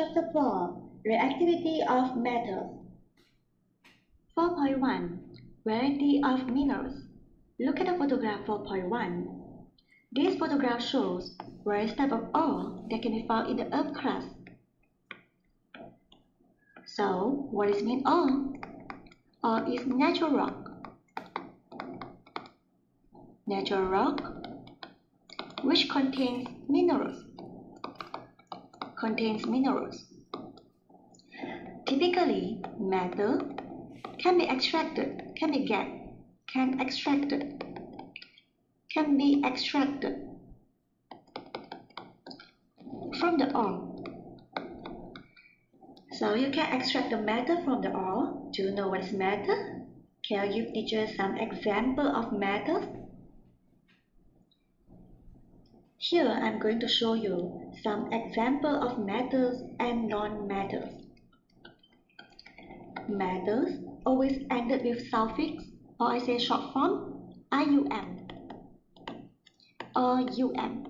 Chapter 4 Reactivity of Metals 4.1 Variety of Minerals Look at the photograph 4.1. This photograph shows various types of ore that can be found in the earth crust. So, what is mean ore? Ore is natural rock. Natural rock which contains minerals contains minerals. Typically, metal can be extracted, can be get, can extracted, can be extracted from the ore. So you can extract the metal from the ore. Do you know what is metal? Can you give teacher some example of metals? Here I'm going to show you some example of metals and non-metals. Metals always ended with suffix or I say short form IUM or UM.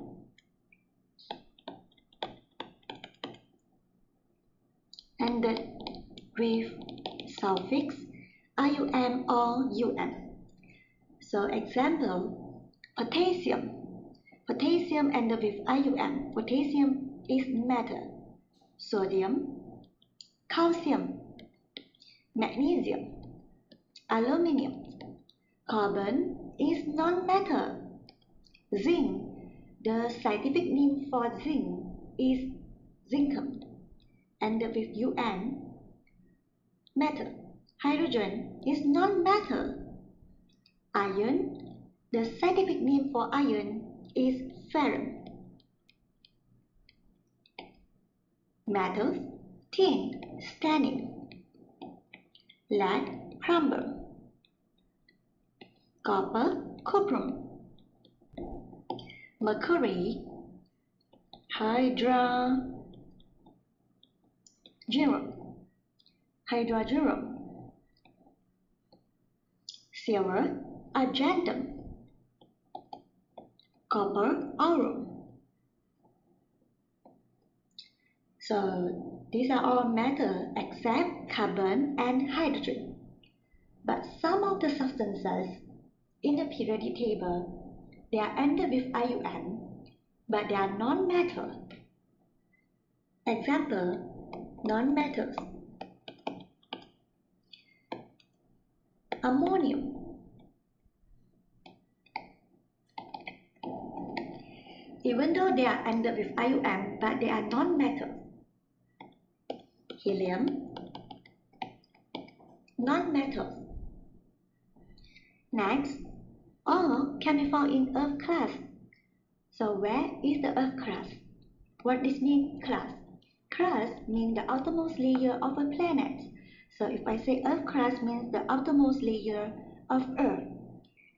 Ended with suffix IUM or UM. So example, potassium Potassium ended with IUM. Potassium is metal. Sodium, calcium, magnesium, aluminium. Carbon is non-metal. Zinc, the scientific name for zinc is zincum. Ended with UN, metal. Hydrogen is non-metal. Iron, the scientific name for iron is ferrum. Metals, tin, stannum, lead, plumbum, copper, cuprum, mercury, hydra, hydrargyrum, silver, argentum, copper, aurum. So these are all metals except carbon and hydrogen. But some of the substances in the periodic table, they are ended with IUN, but they are non-metal. Example, non-metals. Ammonium even though they are ended with IUM, but they are non-metal. Helium, non-metals. Next, all can be found in Earth crust. So where is the Earth crust? What does mean crust? Crust means the outermost layer of a planet. So if I say Earth crust means the outermost layer of Earth.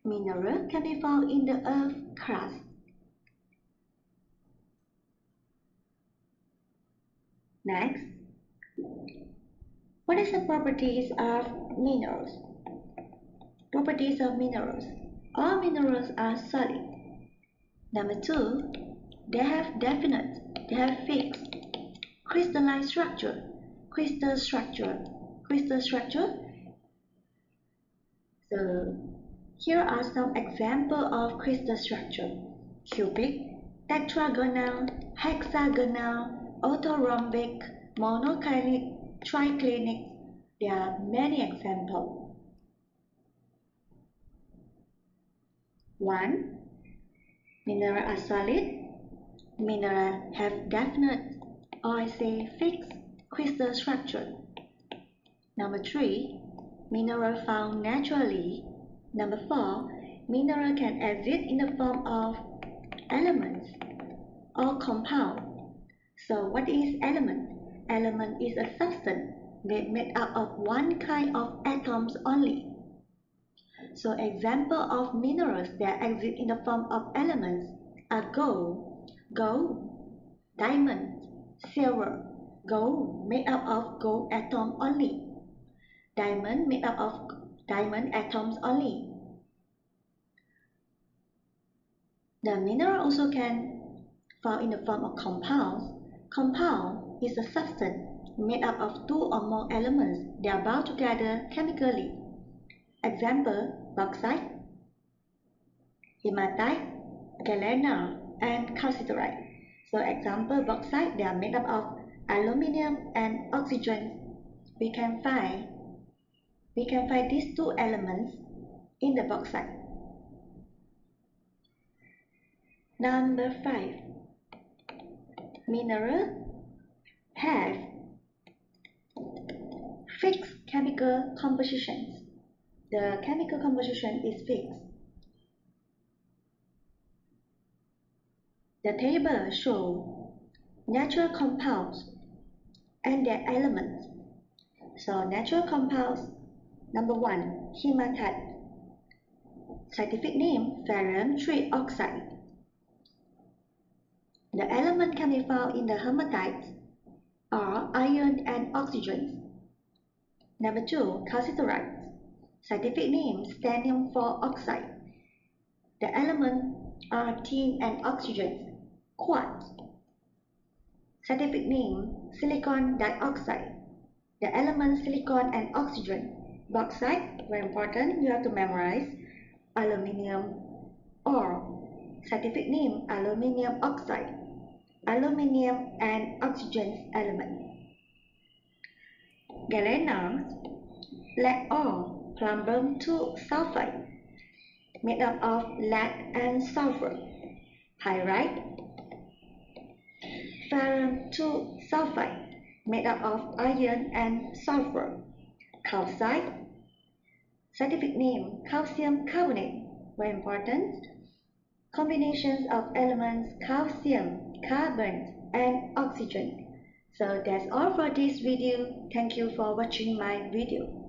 Mineral can be found in the Earth crust. Next, what is the properties of minerals? Properties of minerals. All minerals are solid. Number two, they have definite, they have fixed, crystalline structure, crystal structure, crystal structure. So here are some examples of crystal structure. Cubic, tetragonal, hexagonal, orthorhombic, monoclinic, triclinic. There are many examples. 1. Minerals are solid. Minerals have definite, or I say fixed, crystal structure. Number 3. Mineral found naturally. Number 4. Mineral can exist in the form of elements or compound so what is element? Element is a substance made, up of one kind of atoms only. So example of minerals that exist in the form of elements are gold, gold, diamond, silver, gold made up of gold atom only, diamond made up of diamond atoms only. The mineral also can found in the form of compounds Compound is a substance made up of two or more elements that are bound together chemically. Example, bauxite, hematite, galena, and cassiterite. So example, bauxite, they are made up of aluminium and oxygen. We can find we can find these two elements in the bauxite. Number 5. Mineral have fixed chemical compositions. The chemical composition is fixed. The table shows natural compounds and their elements. So natural compounds, number one, hematite. Scientific name, ferrum trioxide. The element can be found in the hematite are iron and oxygen. Number two, cassiterite. Scientific name, stannium 4 oxide. The element are tin and oxygen, quartz. Scientific name, silicon dioxide. The elements silicon and oxygen. Bauxite, very important, you have to memorize. Aluminium or scientific name, aluminium oxide. Aluminium and oxygen element. Galena, lead ore, plumbum 2 sulfide, made up of lead and sulfur. Pyrite, ferrum 2 sulfide, made up of iron and sulfur. Calcite, scientific name calcium carbonate, very important. Combinations of elements calcium, carbon, and oxygen. So that's all for this video. Thank you for watching my video.